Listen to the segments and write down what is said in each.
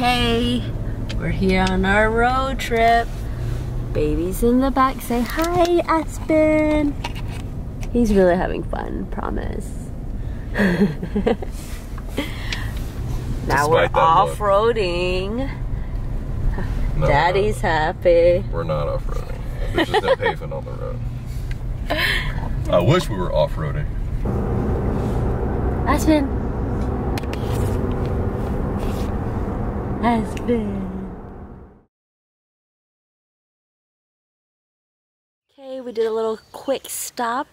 Hey, we're here on our road trip. Baby's in the back. Say hi, Aspen. He's really having fun, promise. now we're Despite look. off-roading. No, Daddy's we're happy. we're not off-roading. There's just no pavement on the road. I wish we were off-roading. Aspen. Aspen. Okay, we did a little quick stop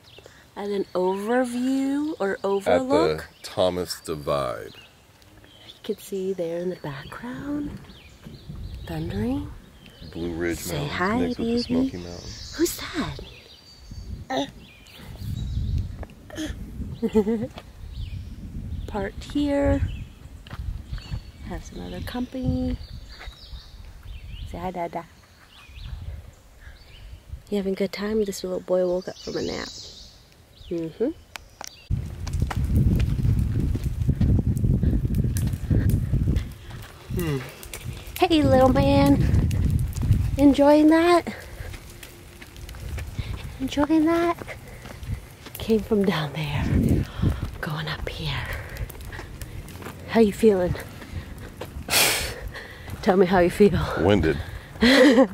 and an overview or overlook. At the overlook. Thomas Divide. You can see there in the background, thundering. Blue Ridge Say Mountains hi, mixed with the. Smoky Mountains. Who's that? Parked here. Have some other company. Say hi, Dada. You having a good time? This little boy woke up from a nap. Mm-hmm. Hey, little man. Enjoying that? Enjoying that? Came from down there. Going up here. How you feeling? Tell me how you feel. Winded.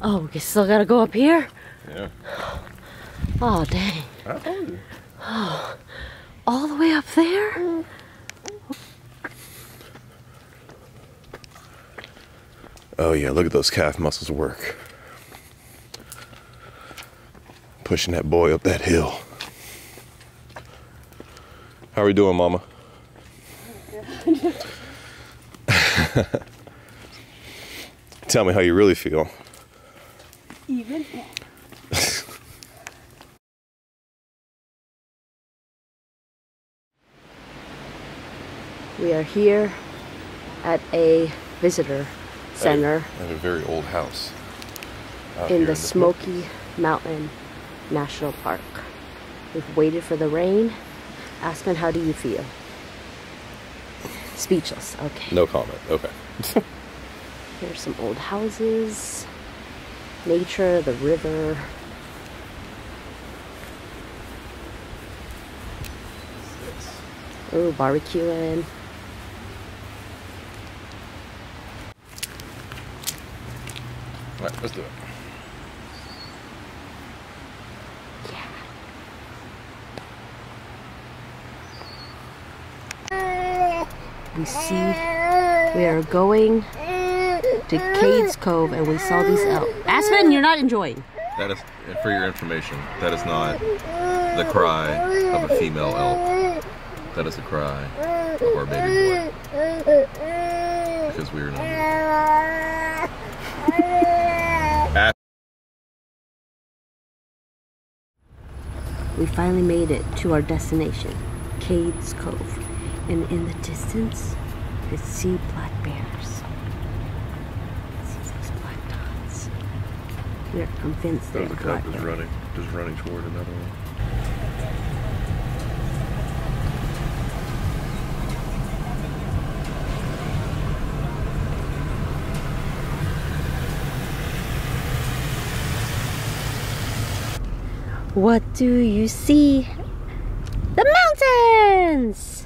Oh, we still gotta go up here? Yeah. Oh, dang. I told. Oh, all the way up there? Oh yeah, look at those calf muscles work. Pushing that boy up that hill. How are we doing, Mama? Tell me how you really feel. Even. we are here at a visitor center At a very old house. out in the Smoky Mountain National Park. We've waited for the rain. Aspen, how do you feel? Speechless. Okay. No comment. Okay. Here's some old houses, nature, the river. Oh, barbecuing. All right, let's do it. Yeah. We see we are going to Cades Cove and we saw these elk. Aspen, you're not enjoying. That is, for your information, that is not the cry of a female elk. That is the cry of our baby boy. Because we are not. We finally made it to our destination, Cades Cove. And in the distance, I see black bears. See those black dots. We are convinced they're black bears. running, just running toward another one. What do you see? The mountains!